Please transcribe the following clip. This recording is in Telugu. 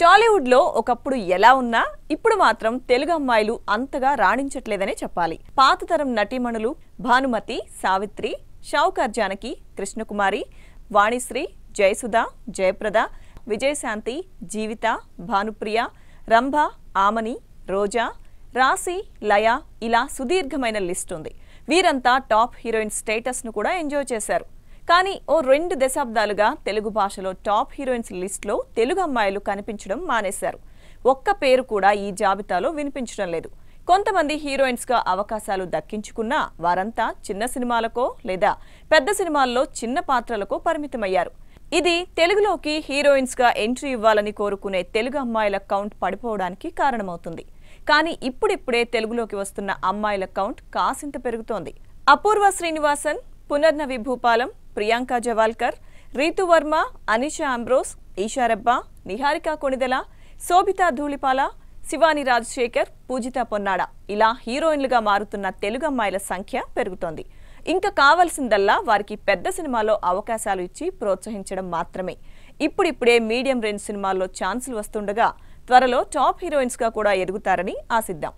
టాలీవుడ్లో ఒకప్పుడు ఎలా ఉన్నా ఇప్పుడు మాత్రం తెలుగు అమ్మాయిలు అంతగా రాణించట్లేదనే చెప్పాలి. పాత తరం నటీమణులు భానుమతి సావిత్రి షౌకర్ జానకి కృష్ణకుమారి వాణిశ్రీ జయసుధ జయప్రద విజయశాంతి జీవిత భానుప్రియ రంభ ఆమని రోజా రాశి లయ ఇలా సుదీర్ఘమైన లిస్ట్ ఉంది. వీరంతా టాప్ హీరోయిన్ స్టేటస్ను కూడా ఎంజాయ్ చేశారు. కానీ ఓ రెండు దశాబ్దాలుగా తెలుగు భాషలో టాప్ హీరోయిన్స్ లిస్ట్లో తెలుగు అమ్మాయిలు కనిపించడం మానేశారు. ఒక్క పేరు కూడా ఈ జాబితాలో వినిపించడం లేదు. కొంతమంది హీరోయిన్స్గా అవకాశాలు దక్కించుకున్నా వారంతా చిన్న సినిమాలకో లేదా పెద్ద సినిమాల్లో చిన్న పాత్రలకో పరిమితమయ్యారు. ఇది తెలుగులోకి హీరోయిన్స్గా ఎంట్రీ ఇవ్వాలని కోరుకునే తెలుగు అమ్మాయిల కౌంట్ పడిపోవడానికి కారణమవుతుంది. కానీ ఇప్పుడిప్పుడే తెలుగులోకి వస్తున్న అమ్మాయిల కౌంట్ కాసింత పెరుగుతోంది. అపూర్వ శ్రీనివాసన్ పునర్నవి భూపాలం ప్రియాంక జవాల్కర్ రీతు వర్మ అనిషా అంబ్రోస్ ఈషారబ్బా నిహారిక కొణిదెల శోభితా ధూళిపాల శివాని రాజశేఖర్ పూజిత పొన్నాడ. ఇలా హీరోయిన్లుగా మారుతున్న తెలుగు అమ్మాయిల సంఖ్య పెరుగుతోంది. ఇంకా కావాల్సిందల్లా వారికి పెద్ద సినిమాలో అవకాశాలు ఇచ్చి ప్రోత్సహించడం మాత్రమే. ఇప్పుడిప్పుడే మీడియం రేంజ్ సినిమాల్లో ఛాన్సులు వస్తుండగా త్వరలో టాప్ హీరోయిన్స్గా కూడా ఎదుగుతారని ఆశిద్దాం.